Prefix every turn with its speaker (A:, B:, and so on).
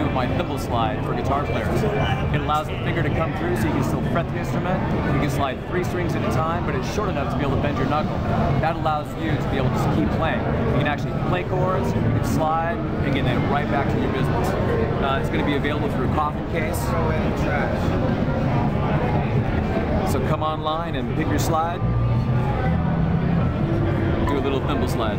A: of my thimble slide for guitar players. It allows the finger to come through so you can still fret the instrument. You can slide three strings at a time, but it's short enough to be able to bend your knuckle. That allows you to be able to just keep playing. You can actually play chords, you can slide, and get then right back to your business. Uh, it's going to be available through a Coffin Case. So come online and pick your slide. Do a little thimble slide.